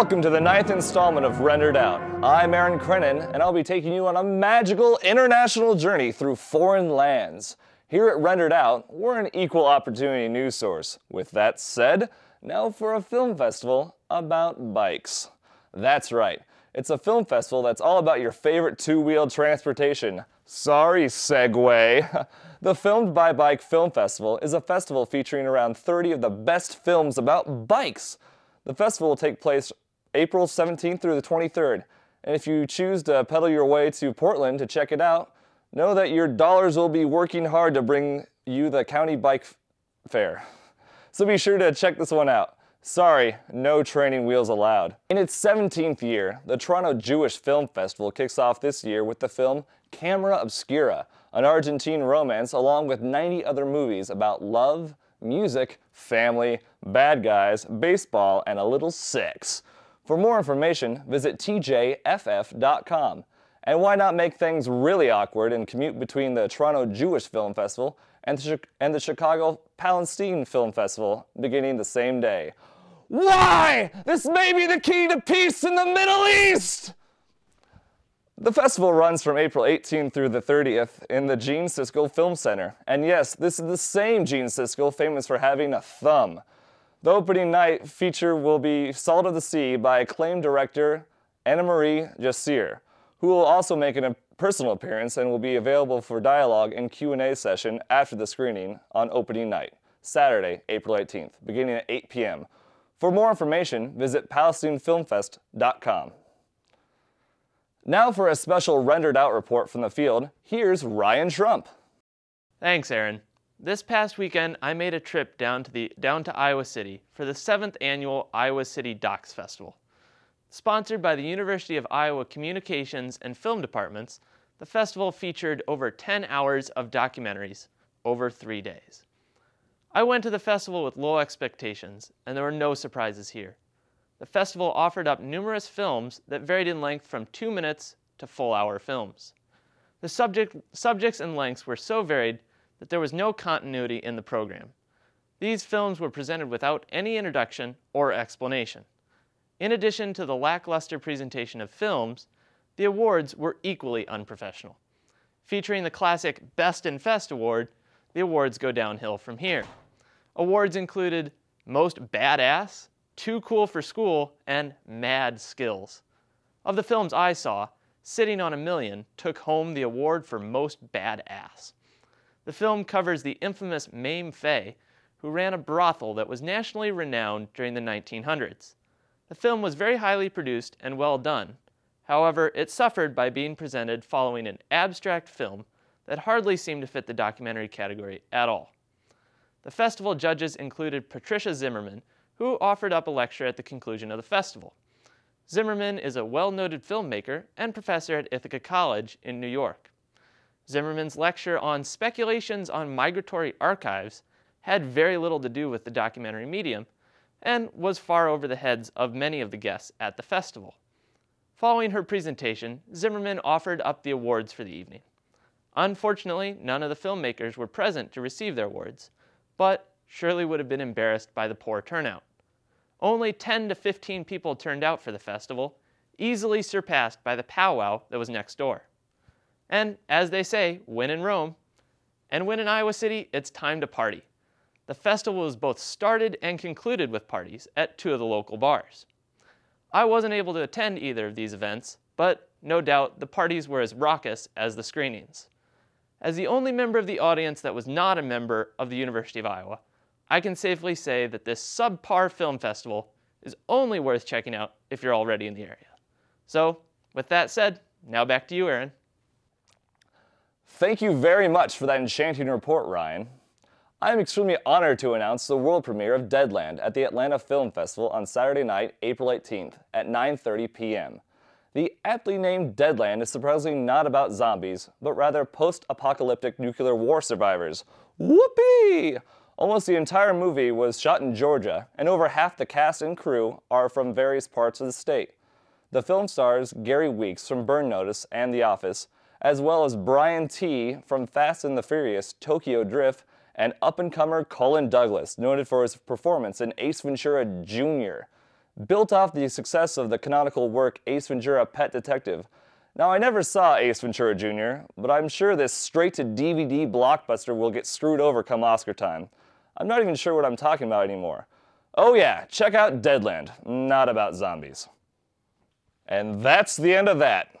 Welcome to the ninth installment of Rendered Out. I'm Aaron Crennan, and I'll be taking you on a magical international journey through foreign lands. Here at Rendered Out, we're an equal opportunity news source. With that said, now for a film festival about bikes. That's right, it's a film festival that's all about your favorite two-wheeled transportation. Sorry, Segway. The Filmed by Bike Film Festival is a festival featuring around 30 of the best films about bikes. The festival will take place April 17th through the 23rd, and if you choose to pedal your way to Portland to check it out, know that your dollars will be working hard to bring you the county bike fair. So be sure to check this one out. Sorry, no training wheels allowed. In its 17th year, the Toronto Jewish Film Festival kicks off this year with the film Camera Obscura, an Argentine romance along with 90 other movies about love, music, family, bad guys, baseball, and a little sex. For more information, visit tjff.com. And why not make things really awkward and commute between the Toronto Jewish Film Festival and the, and the Chicago Palestine Film Festival beginning the same day? Why? This may be the key to peace in the Middle East! The festival runs from April 18th through the 30th in the Gene Siskel Film Center. And yes, this is the same Gene Siskel famous for having a thumb. The opening night feature will be Salt of the Sea by acclaimed director Annemarie Jacir, who will also make a personal appearance and will be available for dialogue and Q&A session after the screening on opening night, Saturday, April 18th, beginning at 8 p.m. For more information, visit PalestineFilmFest.com. Now for a special rendered out report from the field, here's Ryan Trump. Thanks, Aaron. This past weekend, I made a trip down to, the, down to Iowa City for the 7th annual Iowa City Docs Festival. Sponsored by the University of Iowa Communications and Film Departments, the festival featured over 10 hours of documentaries over three days. I went to the festival with low expectations, and there were no surprises here the festival offered up numerous films that varied in length from two minutes to full hour films. The subject, subjects and lengths were so varied that there was no continuity in the program. These films were presented without any introduction or explanation. In addition to the lackluster presentation of films, the awards were equally unprofessional. Featuring the classic Best in Fest award, the awards go downhill from here. Awards included Most Badass, too Cool for School, and Mad Skills. Of the films I saw, Sitting on a Million took home the award for Most Badass. The film covers the infamous Mame Faye, who ran a brothel that was nationally renowned during the 1900s. The film was very highly produced and well done. However, it suffered by being presented following an abstract film that hardly seemed to fit the documentary category at all. The festival judges included Patricia Zimmermann, who offered up a lecture at the conclusion of the festival. Zimmermann is a well-noted filmmaker and professor at Ithaca College in New York. Zimmermann's lecture on speculations on migratory archives had very little to do with the documentary medium and was far over the heads of many of the guests at the festival. Following her presentation, Zimmermann offered up the awards for the evening. Unfortunately, none of the filmmakers were present to receive their awards, but surely would have been embarrassed by the poor turnout. Only 10 to 15 people turned out for the festival, easily surpassed by the powwow that was next door. And as they say, when in Rome, and when in Iowa City, it's time to party. The festival was both started and concluded with parties at two of the local bars. I wasn't able to attend either of these events, but no doubt the parties were as raucous as the screenings. As the only member of the audience that was not a member of the University of Iowa, I can safely say that this subpar film festival is only worth checking out if you're already in the area. So, with that said, now back to you, Aaron. Thank you very much for that enchanting report, Ryan. I am extremely honored to announce the world premiere of Deadland at the Atlanta Film Festival on Saturday night, April 18th at 9.30 p.m. The aptly named Deadland is surprisingly not about zombies, but rather post-apocalyptic nuclear war survivors. Whoopee! Almost the entire movie was shot in Georgia, and over half the cast and crew are from various parts of the state. The film stars Gary Weeks from Burn Notice and The Office, as well as Brian Tee from Fast and the Furious, Tokyo Drift, and up-and-comer Cullen Douglas, noted for his performance in Ace Ventura Jr. built off the success of the canonical work Ace Ventura Pet Detective. Now, I never saw Ace Ventura Jr., but I'm sure this straight to DVD blockbuster will get screwed over come Oscar time. I'm not even sure what I'm talking about anymore. Oh, yeah, check out Deadland, not about zombies. And that's the end of that.